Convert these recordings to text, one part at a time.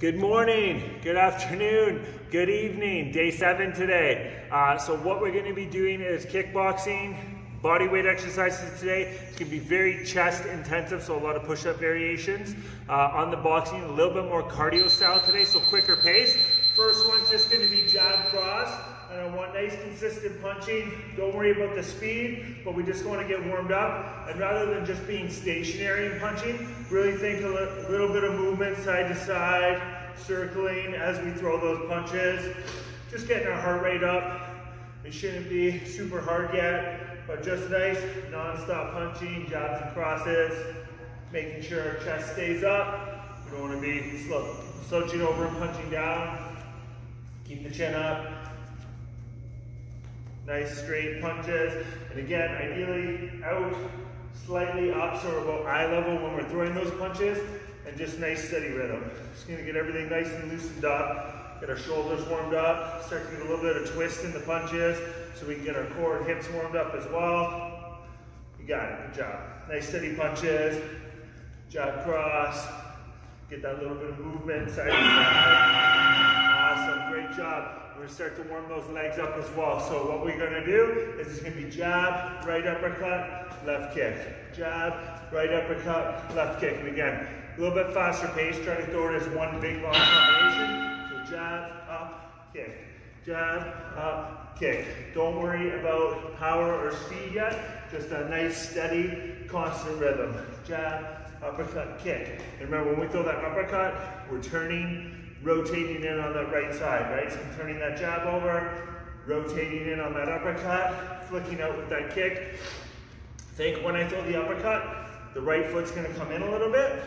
Good morning, good afternoon, good evening, day seven today. Uh, so what we're gonna be doing is kickboxing, body weight exercises today. It's gonna be very chest intensive, so a lot of push-up variations. Uh, on the boxing, a little bit more cardio style today, so quicker pace. First one's just gonna be jab cross. And I want nice consistent punching. Don't worry about the speed, but we just want to get warmed up. And rather than just being stationary and punching, really think a little bit of movement side to side, circling as we throw those punches. Just getting our heart rate up. It shouldn't be super hard yet, but just nice non-stop punching, jabs and crosses, making sure our chest stays up. We don't want to be slow, slouching over and punching down. Keep the chin up. Nice straight punches. And again, ideally out, slightly up, so we're about eye level when we're throwing those punches. And just nice steady rhythm. Just gonna get everything nice and loosened up. Get our shoulders warmed up. Start to get a little bit of twist in the punches so we can get our core and hips warmed up as well. You got it, good job. Nice steady punches. Jab cross. Get that little bit of movement side to side. Awesome, great job. We're gonna start to warm those legs up as well. So what we're gonna do is it's gonna be jab, right uppercut, left kick. Jab, right uppercut, left kick. And again, a little bit faster pace. Try to throw it as one big long combination. So jab, up, kick. Jab, up, kick. Don't worry about power or speed yet. Just a nice, steady, constant rhythm. Jab, uppercut, kick. And remember, when we throw that uppercut, we're turning rotating in on that right side, right? So I'm turning that jab over, rotating in on that uppercut, flicking out with that kick. Think when I throw the uppercut, the right foot's gonna come in a little bit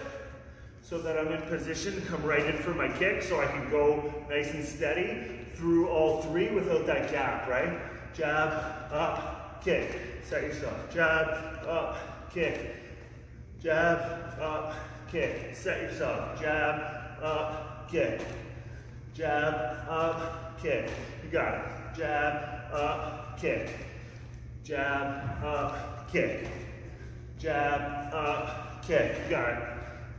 so that I'm in position to come right in for my kick so I can go nice and steady through all three without that gap, right? Jab, up, kick. Set yourself. Jab, up, kick. Jab, up, kick. Set yourself. Jab, up, kick. Jab, up, kick. You got it. Jab, up, kick. Jab, up, kick. Jab, up, kick. You got it.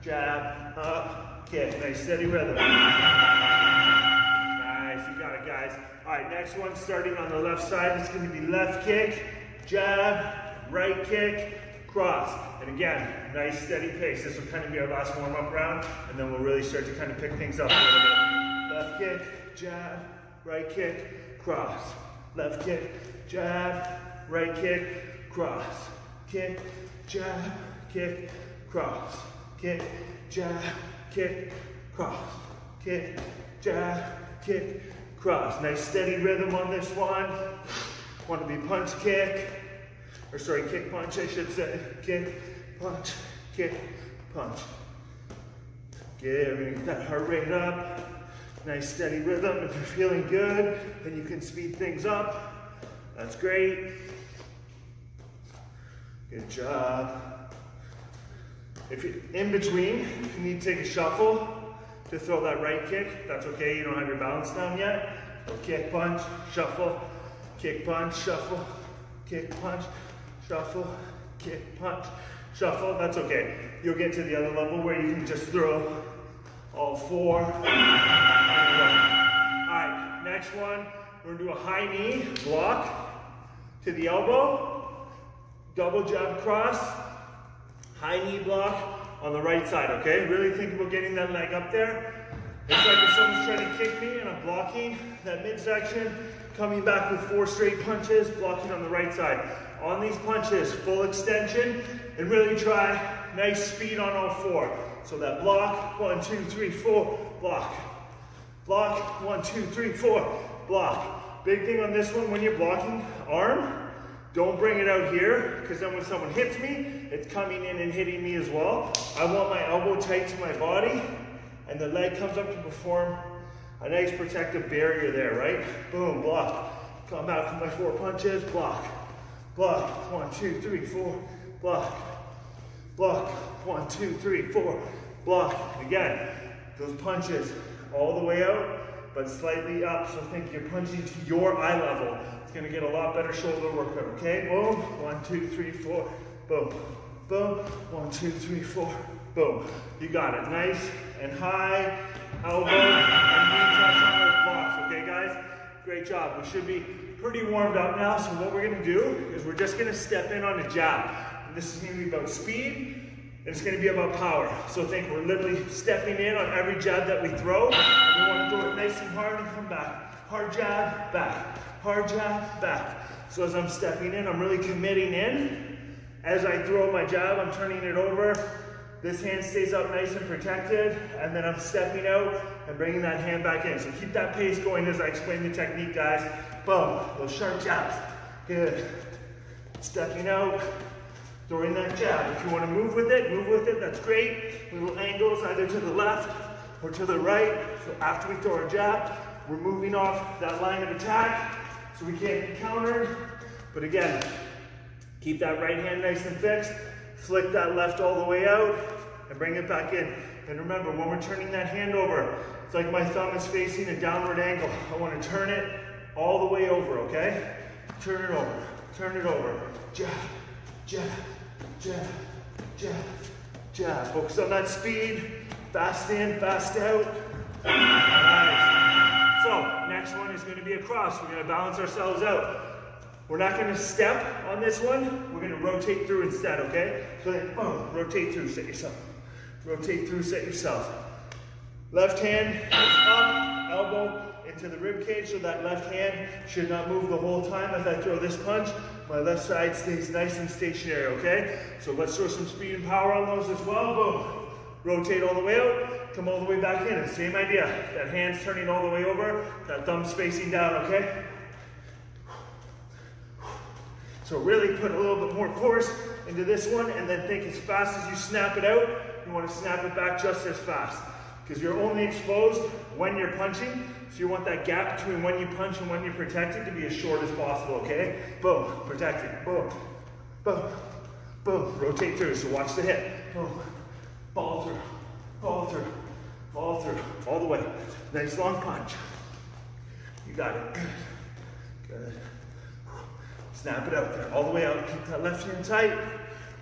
Jab, up, kick. Nice steady rhythm. Nice, you got it guys. All right, next one starting on the left side. It's gonna be left kick, jab, right kick, cross. And again, nice steady pace. This will kind of be our last warm-up round, and then we'll really start to kind of pick things up a little bit. Left kick, jab, right kick, cross. Left kick, jab, right kick, cross. Kick, jab, kick, cross. Kick, jab, kick, cross. Kick, jab, kick, cross. Nice steady rhythm on this one. Want to be punch kick, or sorry, kick punch, I should say. Kick, punch, kick, punch. Good, get that heart rate up. Nice steady rhythm. If you're feeling good, then you can speed things up. That's great. Good job. If you're in between, if you need to take a shuffle to throw that right kick, that's okay, you don't have your balance down yet. So kick, punch, shuffle, kick, punch, shuffle, kick, punch, shuffle, kick, punch, shuffle. That's okay. You'll get to the other level where you can just throw all four. All right, next one, we're gonna do a high knee block to the elbow, double jab cross, high knee block on the right side, okay? Really think about getting that leg up there. It's like if someone's trying to kick me and I'm blocking that midsection, coming back with four straight punches, blocking on the right side on these punches, full extension, and really try nice speed on all four. So that block, one, two, three, four, block. Block, one, two, three, four, block. Big thing on this one, when you're blocking arm, don't bring it out here, because then when someone hits me, it's coming in and hitting me as well. I want my elbow tight to my body, and the leg comes up to perform a nice protective barrier there, right? Boom, block. Come out with my four punches, block block, one, two, three, four, block, block, one, two, three, four, block. Again, those punches all the way out, but slightly up. So think you're punching to your eye level. It's gonna get a lot better shoulder workout, okay? Boom, one, two, three, four, boom, boom, one, two, three, four, boom. You got it, nice and high, elbow, and knee touch on those blocks, okay guys? Great job. We should be pretty warmed up now, so what we're gonna do is we're just gonna step in on a jab. This is gonna be about speed, and it's gonna be about power. So think we're literally stepping in on every jab that we throw, and we wanna throw it nice and hard and come back. Hard jab, back. Hard jab, back. So as I'm stepping in, I'm really committing in. As I throw my jab, I'm turning it over. This hand stays up nice and protected, and then I'm stepping out and bringing that hand back in. So keep that pace going as I explain the technique, guys. Boom, those sharp jabs. Good. Stepping out, throwing that jab. If you want to move with it, move with it, that's great. Little angles either to the left or to the right. So after we throw our jab, we're moving off that line of attack so we can't be countered. But again, keep that right hand nice and fixed. Flick that left all the way out and bring it back in. And remember, when we're turning that hand over, it's like my thumb is facing a downward angle. I want to turn it all the way over, okay? Turn it over, turn it over. Jab, jab, jab, jab, jab. Focus on that speed. Fast in, fast out. Nice. So, next one is going to be a cross. We're going to balance ourselves out. We're not going to step on this one. We're going to rotate through instead, okay? So then, oh, rotate through, set yourself. Rotate through, set yourself. Left hand is up, elbow into the rib cage, so that left hand should not move the whole time as I throw this punch. My left side stays nice and stationary, okay? So let's throw some speed and power on those as well. Boom. Rotate all the way out, come all the way back in. Same idea. That hand's turning all the way over, that thumb's facing down, okay? So really put a little bit more force into this one and then think as fast as you snap it out, you want to snap it back just as fast. Because you're only exposed when you're punching, so you want that gap between when you punch and when you're protected to be as short as possible, okay? Boom, protected, boom, boom, boom. Rotate through, so watch the hip. Boom, ball through, ball through, ball through, all the way. Nice long punch. You got it, good, good. Snap it out there, all the way out. Keep that left hand tight.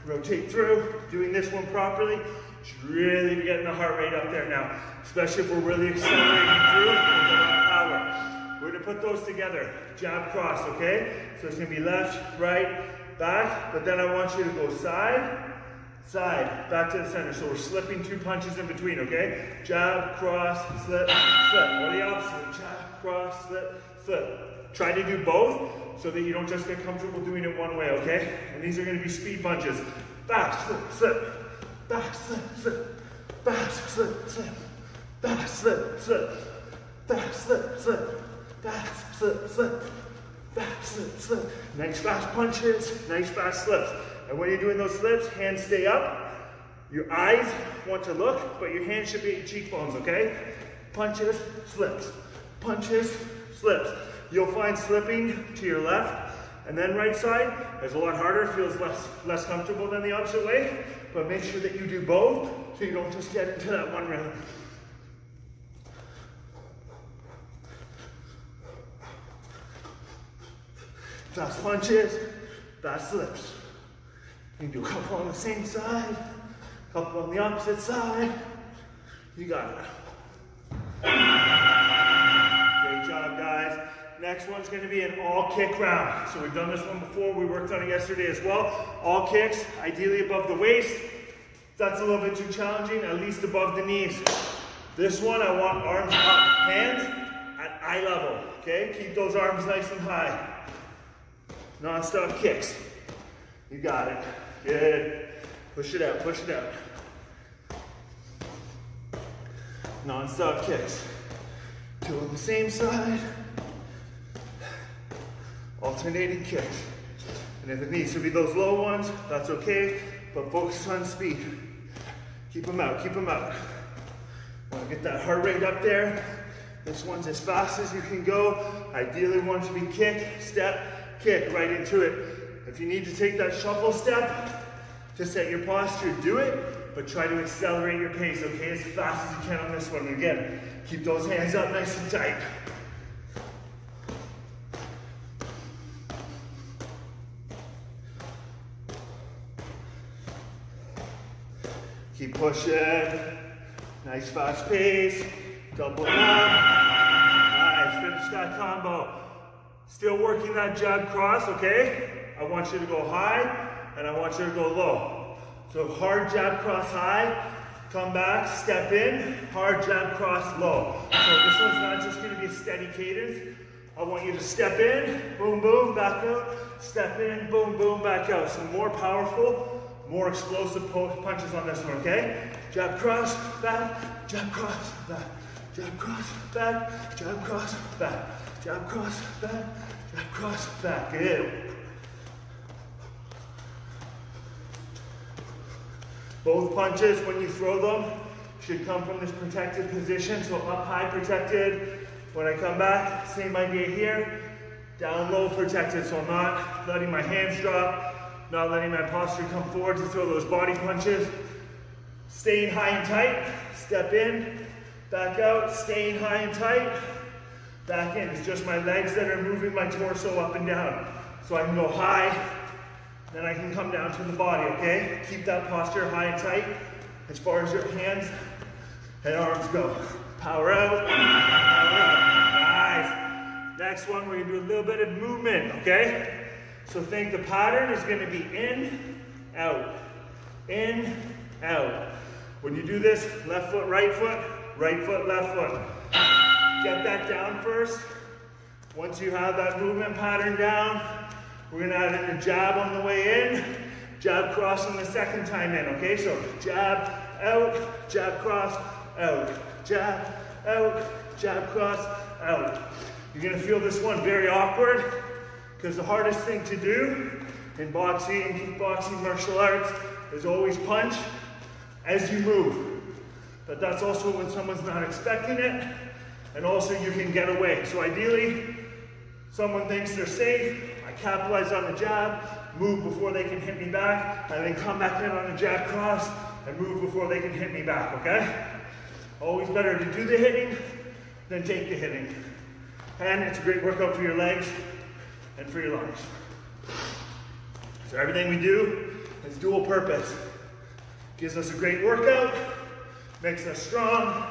Rotate through. Doing this one properly should really getting the heart rate up there now, especially if we're really accelerating through power. We're gonna put those together, jab, cross, okay? So it's gonna be left, right, back, but then I want you to go side, side, back to the center. So we're slipping two punches in between, okay? Jab, cross, slip, slip. What Or the opposite, jab, cross, slip, slip. Try to do both so that you don't just get comfortable doing it one way, okay? And these are gonna be speed punches. Back, slip, slip, back, slip, slip, back, slip, slip, back, slip, slip, back, slip, slip, back, slip, slip, back, slip, slip. Nice fast punches, nice fast slips. And when you're doing those slips, hands stay up. Your eyes want to look, but your hands should be at your cheekbones, okay? Punches, slips, punches, slips. You'll find slipping to your left and then right side is a lot harder, feels less, less comfortable than the opposite way, but make sure that you do both so you don't just get into that one round. Fast punches, fast slips. You do a couple on the same side, a couple on the opposite side. You got it. Great job, guys. Next one's gonna be an all kick round. So we've done this one before. We worked on it yesterday as well. All kicks, ideally above the waist. That's a little bit too challenging, at least above the knees. This one, I want arms up, hands at eye level, okay? Keep those arms nice and high. Non-stop kicks. You got it. Good. Push it out, push it out. Non-stop kicks. Two on the same side. Alternating kicks. And if it needs to be those low ones, that's okay, but focus on speed. Keep them out, keep them out. Want to get that heart rate up there. This one's as fast as you can go. Ideally want to be kick, step, kick right into it. If you need to take that shuffle step to set your posture, do it, but try to accelerate your pace, okay, as fast as you can on this one. Again, keep those hands up nice and tight. Keep pushing. Nice fast pace. double up. Nice, finish that combo. Still working that jab cross, okay? I want you to go high and I want you to go low. So hard jab cross high, come back, step in, hard jab cross low. So this one's not just gonna be a steady cadence. I want you to step in, boom, boom, back out, step in, boom, boom, back out. Some more powerful, more explosive punches on this one, okay? Jab cross, back, jab cross, back, jab cross, back, jab cross, back, jab cross, back, jab cross, back. Good. Both punches, when you throw them, should come from this protected position. So up high protected. When I come back, same idea here. Down low protected. So I'm not letting my hands drop, not letting my posture come forward to throw those body punches. Staying high and tight. Step in, back out, staying high and tight. Back in. It's just my legs that are moving my torso up and down. So I can go high, then I can come down to the body, okay? Keep that posture high and tight as far as your hands and arms go. Power out, power out. Nice. Next one, we're gonna do a little bit of movement, okay? So think the pattern is gonna be in, out, in, out. When you do this, left foot, right foot, right foot, left foot. Get that down first. Once you have that movement pattern down, we're gonna add in a jab on the way in, jab cross on the second time in, okay? So jab, out, jab cross, out, jab, out, jab cross, out. You're gonna feel this one very awkward because the hardest thing to do in boxing and kickboxing martial arts is always punch as you move. But that's also when someone's not expecting it and also you can get away. So ideally, someone thinks they're safe, I capitalize on the jab, move before they can hit me back, and then come back in on a jab cross and move before they can hit me back, okay? Always better to do the hitting than take the hitting. And it's a great workout for your legs and for your lungs. So everything we do is dual purpose. Gives us a great workout, makes us strong,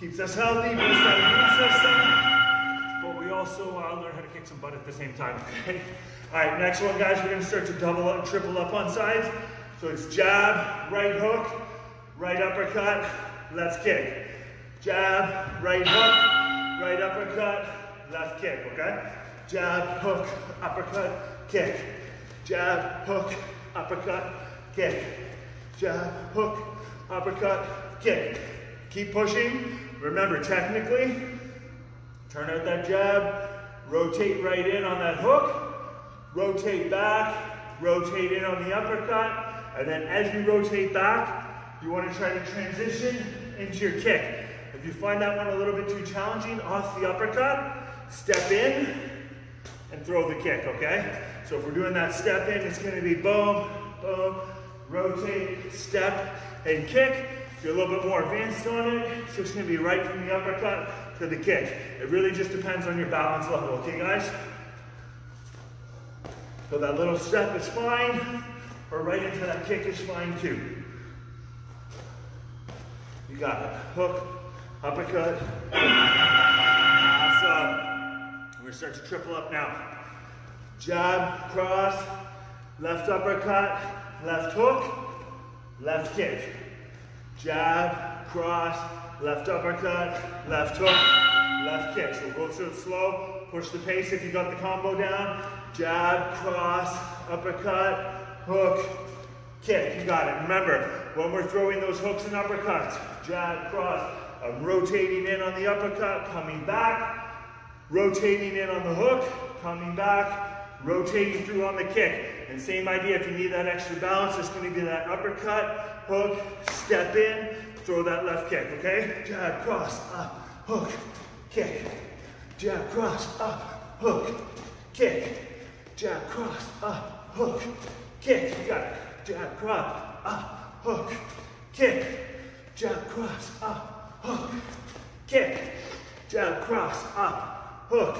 keeps us healthy, boosts our immune system, but we also uh, learn how to kick some butt at the same time, okay? All right, next one, guys, we're gonna start to double up, triple up on sides. So it's jab, right hook, right uppercut, left kick. Jab, right hook, right uppercut, left kick, okay? Jab, hook, uppercut, kick. Jab, hook, uppercut, kick. Jab, hook, uppercut, kick. Keep pushing. Remember, technically, turn out that jab, rotate right in on that hook, rotate back, rotate in on the uppercut, and then as you rotate back, you want to try to transition into your kick. If you find that one a little bit too challenging off the uppercut, step in and throw the kick, okay? So if we're doing that step in, it's gonna be boom, boom, rotate, step, and kick. If you're a little bit more advanced on it, it's just gonna be right from the uppercut to the kick. It really just depends on your balance level, okay guys? So that little step is fine, or right into that kick is fine too. You got it. Hook, uppercut. Awesome. We're gonna start to triple up now. Jab, cross, left uppercut, left hook, left kick. Jab, cross, left uppercut, left hook, left kick. So we'll go through it slow. Push the pace if you got the combo down. Jab, cross, uppercut, hook, kick. You got it. Remember, when we're throwing those hooks and uppercuts, jab, cross, I'm rotating in on the uppercut, coming back, rotating in on the hook, coming back, rotating through on the kick. And same idea, if you need that extra balance, it's gonna be that uppercut, hook, step in, throw that left kick, okay? Jab, cross, up, hook, kick. Jab, cross, up, hook, kick. Jab, cross, up, hook, kick. You got it. Jab, cross, up, hook, kick. Jab, cross, up, hook, kick. Jab, cross, up, hook,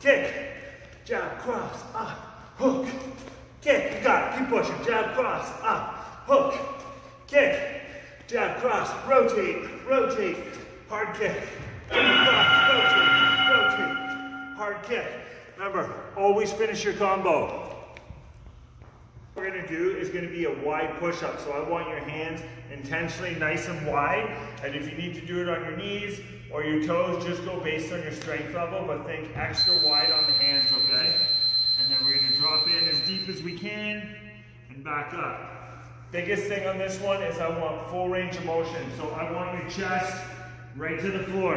kick. Jab, cross, up, hook, kick. You got it. Keep pushing. Jab, cross, up, hook, kick. Jab, cross, rotate, rotate, hard kick. Cross, rotate, rotate. Hard kick. Remember, always finish your combo. What we're gonna do is gonna be a wide push-up. So I want your hands intentionally nice and wide. And if you need to do it on your knees or your toes, just go based on your strength level, but think extra wide on the hands, okay? And then we're gonna drop in as deep as we can and back up. Biggest thing on this one is I want full range of motion. So I want your chest right to the floor.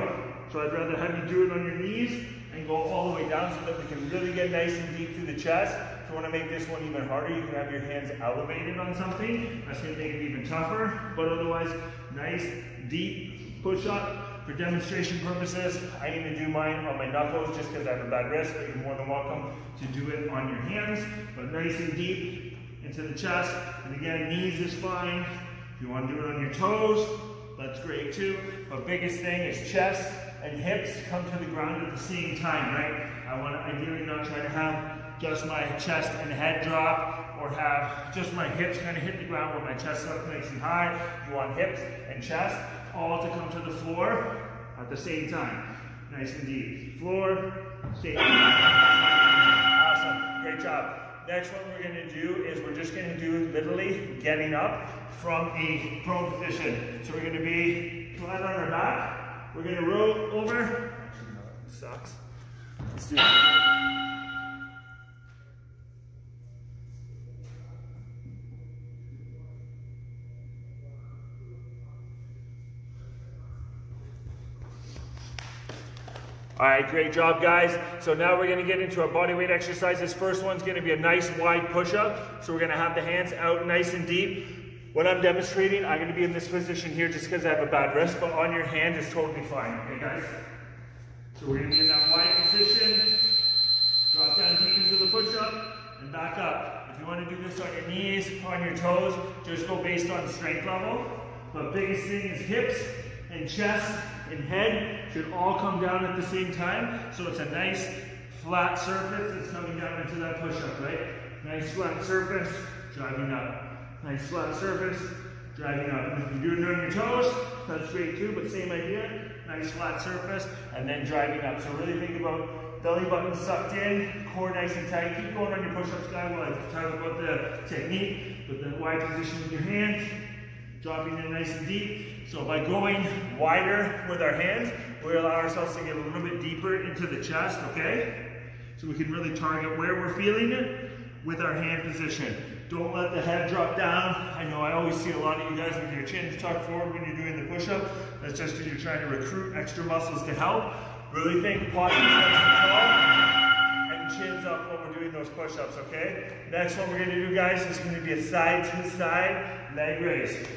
So I'd rather have you do it on your knees and go all the way down so that we can really get nice and deep through the chest. If you want to make this one even harder, you can have your hands elevated on something. That's going to make it even tougher. But otherwise, nice, deep push-up. For demonstration purposes, I need to do mine on my knuckles just because I have a bad wrist, but you're more than welcome to do it on your hands. But nice and deep into the chest. And again, knees is fine. If you want to do it on your toes, that's great too. But biggest thing is chest and hips come to the ground at the same time, right? I want to ideally not try to have just my chest and head drop or have just my hips kind of hit the ground where my chest up nice and high. You want hips and chest all to come to the floor at the same time. Nice and deep. Floor, stay. Awesome. Great job. Next one we're going to do is we're just going to do literally getting up from a prone position. So we're going to be flat on our back. We're going to roll over. Actually, no, sucks. Let's do it. All right, great job, guys. So now we're gonna get into our body weight exercises. First one's gonna be a nice wide push-up. So we're gonna have the hands out nice and deep. When I'm demonstrating, I'm gonna be in this position here just because I have a bad wrist, but on your hand is totally fine, okay guys? So we're gonna be in that wide position. Drop down deep into the push-up and back up. If you wanna do this on your knees, on your toes, just go based on strength level. But biggest thing is hips and chest and head should all come down at the same time. So it's a nice flat surface that's coming down into that push-up, right? Nice flat surface, driving up. Nice flat surface, driving up. And if you're doing it on your toes, that's great too, but same idea. Nice flat surface, and then driving up. So really think about belly button sucked in, core nice and tight. Keep going on your push-ups, guys, while I talk about the technique, with the wide position with your hands dropping in nice and deep. So by going wider with our hands, we allow ourselves to get a little bit deeper into the chest, okay? So we can really target where we're feeling it with our hand position. Don't let the head drop down. I know I always see a lot of you guys with your chin tucked forward when you're doing the push-up. That's just because you're trying to recruit extra muscles to help. Really think posture's nice and chins up when we're doing those push-ups, okay? Next one we're gonna do, guys, is gonna be a side to side leg raise.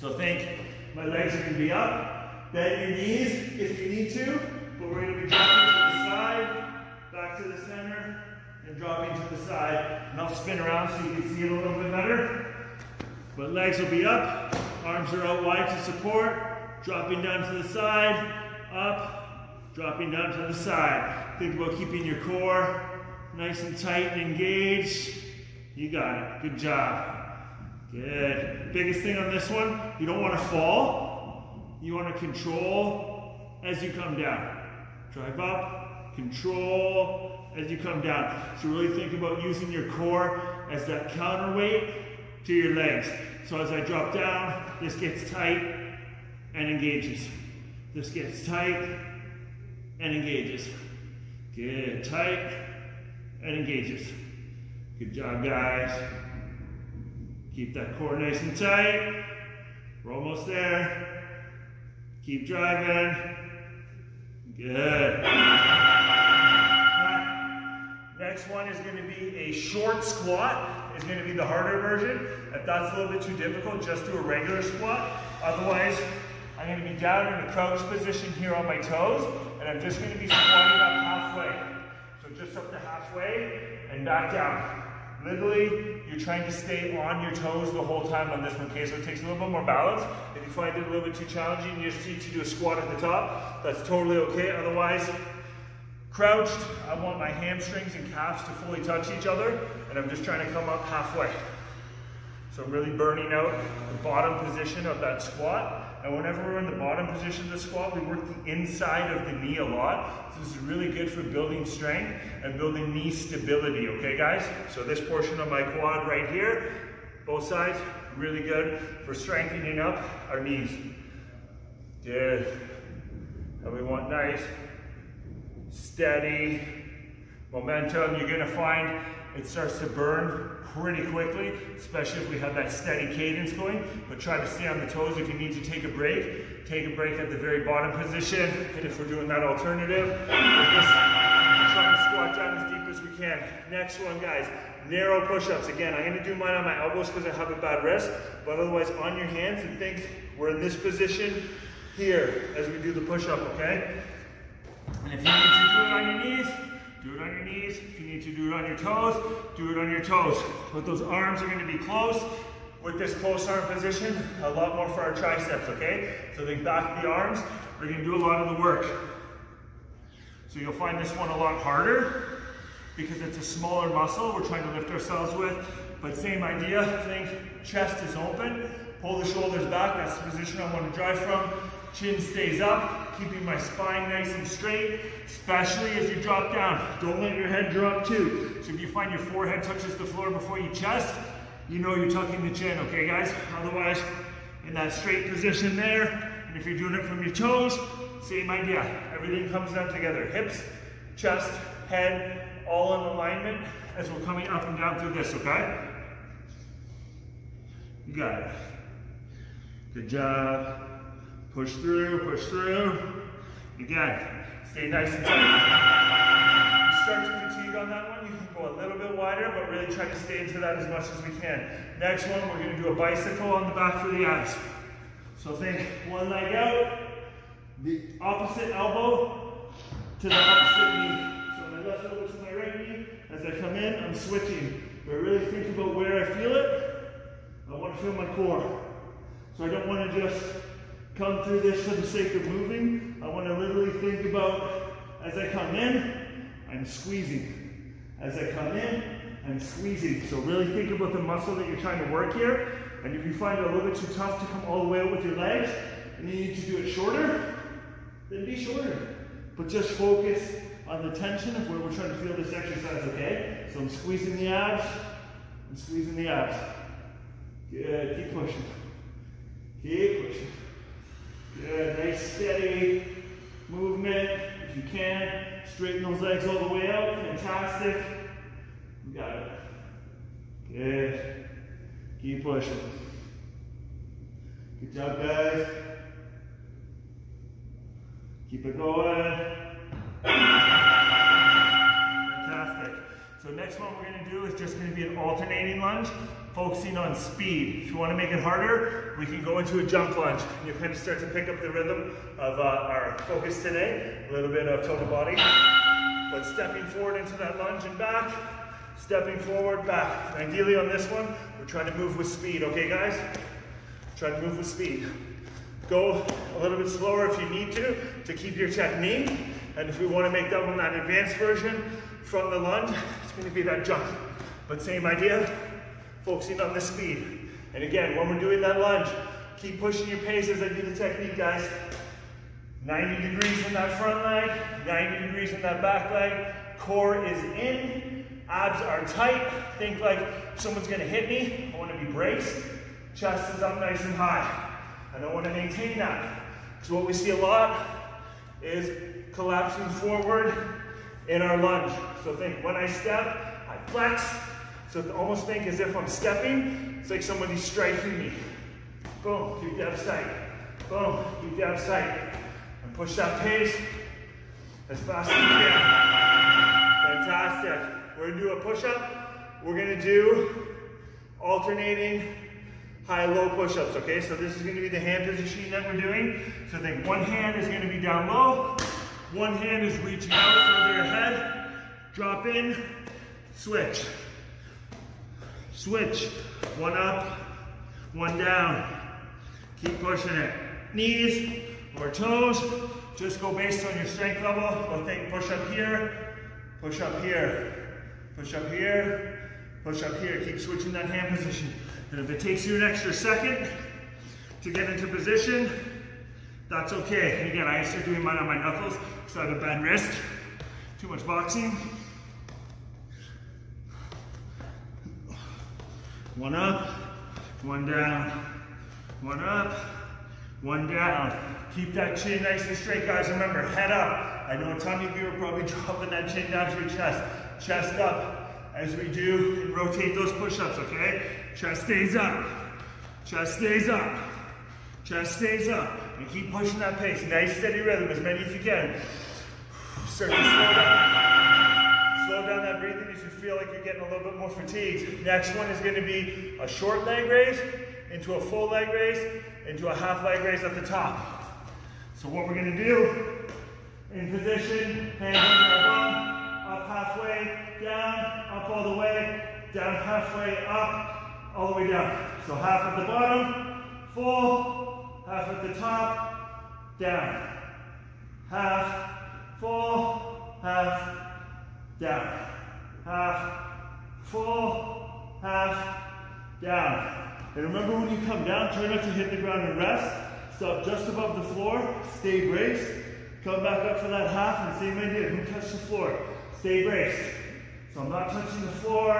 So think my legs are to be up. Bend your knees if you need to, but we're going to be dropping to the side, back to the center, and dropping to the side. And I'll spin around so you can see it a little bit better. But legs will be up, arms are out wide to support, dropping down to the side, up, dropping down to the side. Think about keeping your core nice and tight and engaged. You got it. Good job. Good. Biggest thing on this one, you don't want to fall. You want to control as you come down. Drive up, control as you come down. So really think about using your core as that counterweight to your legs. So as I drop down, this gets tight and engages. This gets tight and engages. Good, tight and engages. Good job, guys. Keep that core nice and tight. We're almost there. Keep driving. Good. Next one is going to be a short squat. It's going to be the harder version. If that's a little bit too difficult, just do a regular squat. Otherwise, I'm going to be down in a crouch position here on my toes, and I'm just going to be squatting up halfway. So just up to halfway and back down. Literally, you're trying to stay on your toes the whole time on this one, okay? So it takes a little bit more balance. If you find it a little bit too challenging, you just need to do a squat at the top. That's totally okay. Otherwise, crouched, I want my hamstrings and calves to fully touch each other, and I'm just trying to come up halfway. So I'm really burning out the bottom position of that squat And whenever we're in the bottom position of the squat, we work the inside of the knee a lot. So this is really good for building strength and building knee stability, okay guys? So this portion of my quad right here, both sides, really good for strengthening up our knees. Good. And we want nice, steady momentum. You're gonna find it starts to burn pretty quickly, especially if we have that steady cadence going, but try to stay on the toes if you need to take a break. Take a break at the very bottom position, and if we're doing that alternative, just try to squat down as deep as we can. Next one, guys, narrow push-ups. Again, I'm gonna do mine on my elbows because I have a bad wrist, but otherwise on your hands and think we're in this position here as we do the push-up, okay? And if you need to do it on your knees, do it on your knees. If you need to do it on your toes, do it on your toes. But those arms are gonna be close. With this close arm position, a lot more for our triceps, okay? So the back of the arms we're gonna do a lot of the work. So you'll find this one a lot harder because it's a smaller muscle we're trying to lift ourselves with. But same idea, think chest is open, pull the shoulders back, that's the position I want to drive from. Chin stays up, keeping my spine nice and straight, especially as you drop down. Don't let your head drop too. So if you find your forehead touches the floor before your chest, you know you're tucking the chin, okay guys? Otherwise, in that straight position there, and if you're doing it from your toes, same idea. Everything comes down together. Hips, chest, head, all in alignment as we're coming up and down through this, okay? You got it. Good job. Push through, push through. Again, stay nice and tight. Start to fatigue on that one, you can go a little bit wider, but really try to stay into that as much as we can. Next one, we're gonna do a bicycle on the back for the abs. So think one leg out, the opposite elbow to the opposite knee. So my left elbow to my right knee. As I come in, I'm switching. But really think about where I feel it. I want to feel my core. So I don't want to just come through this for the sake of moving. I want to literally think about as I come in, I'm squeezing. As I come in, I'm squeezing. So really think about the muscle that you're trying to work here. And if you find it a little bit too tough to come all the way out with your legs, and you need to do it shorter, then be shorter. But just focus on the tension of where we're trying to feel this exercise, okay? So I'm squeezing the abs, I'm squeezing the abs. Good, keep pushing. Keep pushing. Good, nice steady movement. If you can, straighten those legs all the way out. Fantastic. You got it. Good. Keep pushing. Good job, guys. Keep it going. Fantastic. So next one we're gonna do is just gonna be an alternating lunge, focusing on speed. If you wanna make it harder, we can go into a jump lunge. You'll kind of start to pick up the rhythm of uh, our focus today. A little bit of total body. But stepping forward into that lunge and back, stepping forward, back. Ideally on this one, we're trying to move with speed, okay guys? Try to move with speed. Go a little bit slower if you need to, to keep your technique. And if we want to make that one that advanced version from the lunge, it's going to be that jump. But same idea, focusing on the speed. And again, when we're doing that lunge, keep pushing your pace as I do the technique, guys. 90 degrees in that front leg, 90 degrees in that back leg. Core is in, abs are tight. Think like someone's gonna hit me, I wanna be braced. Chest is up nice and high. I don't want to maintain that. So what we see a lot is collapsing forward in our lunge. So think, when I step, I flex. So almost think as if I'm stepping, it's like somebody's striking me. Boom, keep the abs tight. Boom, keep the abs tight. And push that pace as fast as you can. Fantastic. We're gonna do a push-up. We're gonna do alternating high-low push-ups, okay? So this is gonna be the hand position that we're doing. So think one hand is gonna be down low, one hand is reaching out further ahead, drop in, switch. Switch, one up, one down. Keep pushing it. Knees or toes, just go based on your strength level. Go think push up here, push up here, push up here, push up here. Keep switching that hand position. And if it takes you an extra second to get into position, That's okay. Again, I start doing mine on my knuckles because I have a bad wrist. Too much boxing. One up, one down, one up, one down. Keep that chin nice and straight, guys. Remember, head up. I know a ton of you are probably dropping that chin down to your chest. Chest up as we do and rotate those push-ups, okay? Chest stays up. Chest stays up. Chest stays up. And keep pushing that pace. Nice steady rhythm, as many as you can. Start to slow down. Slow down that breathing as you feel like you're getting a little bit more fatigued. Next one is going to be a short leg raise into a full leg raise into a half leg raise at the top. So what we're going to do, in position, hands up halfway, down, up all the way, down halfway, up, all the way down. So half at the bottom, full, half at the top, down. Half, full, half, down. Half, full, half, down. And remember when you come down, try not to hit the ground and rest. Stop just above the floor, stay braced. Come back up for that half and same idea, don't touch the floor. Stay braced. So I'm not touching the floor.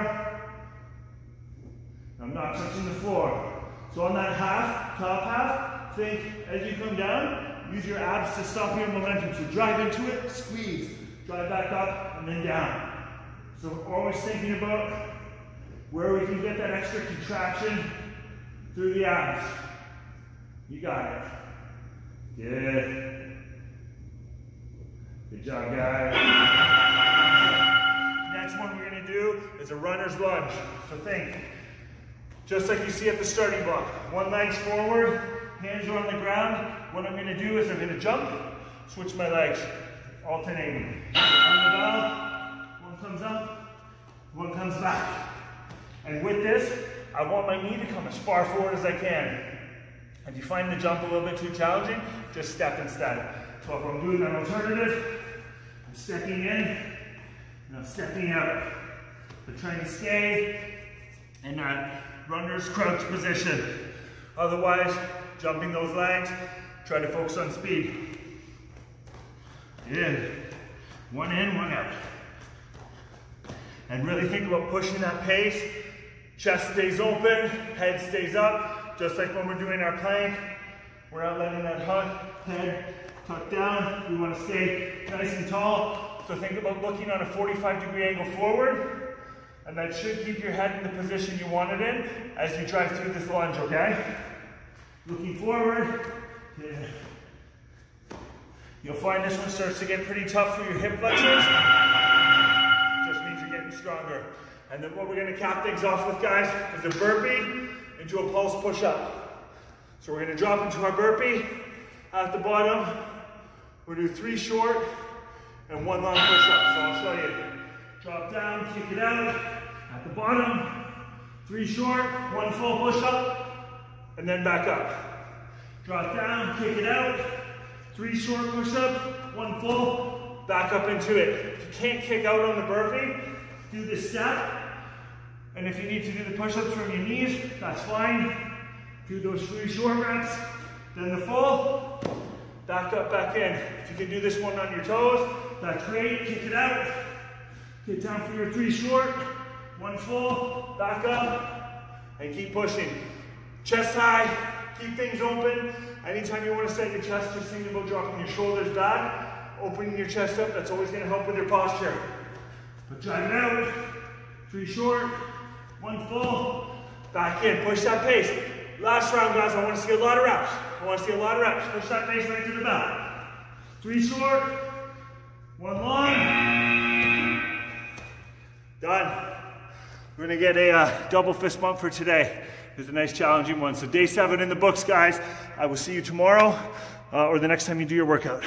I'm not touching the floor. So on that half, top half, think as you come down, use your abs to stop your momentum. So drive into it, squeeze. Drive back up and then down. So we're always thinking about where we can get that extra contraction through the abs. You got it. Good. Good job, guys. Next one we're to do is a runner's lunge. So think, just like you see at the starting block. One leg's forward, hands are on the ground. What I'm going to do is I'm going to jump, switch my legs, alternating. The one comes up, one comes back. And with this, I want my knee to come as far forward as I can. If you find the jump a little bit too challenging, just step instead. So if I'm doing an alternative, I'm stepping in and I'm stepping out. But trying to stay in that runner's crouch position. Otherwise, jumping those legs, try to focus on speed. Good. One in, one out. And really think about pushing that pace. Chest stays open, head stays up, just like when we're doing our plank, we're not letting that head tuck down. We want to stay nice and tall. So think about looking on a 45 degree angle forward, and that should keep your head in the position you want it in as you drive through this lunge, okay? Looking forward. Yeah. You'll find this one starts to get pretty tough for your hip flexors. Just means you're getting stronger. And then what we're gonna cap things off with, guys, is a burpee into a pulse push-up. So we're gonna drop into our burpee. At the bottom, we'll do three short and one long push-up. So I'll show you. Drop down, kick it out. At the bottom, three short, one full push-up, and then back up. Drop down, kick it out. Three short push-ups, one full, back up into it. If you can't kick out on the burpee, do the step, and if you need to do the push-ups from your knees, that's fine. Do those three short reps. Then the full, back up, back in. If you can do this one on your toes, that's great. Kick it out. Get down for your three short. One full, back up, and keep pushing. Chest high, keep things open. Anytime you want to set your chest, just think about dropping your shoulders back, opening your chest up. That's always going to help with your posture. But drive it out. Three short, one full. Back in. Push that pace. Last round, guys. I want to see a lot of reps. I want to see a lot of reps. Push that pace right to the back. Three short. One long. Done. We're going to get a uh, double fist bump for today. It's a nice challenging one. So day seven in the books, guys. I will see you tomorrow uh, or the next time you do your workout.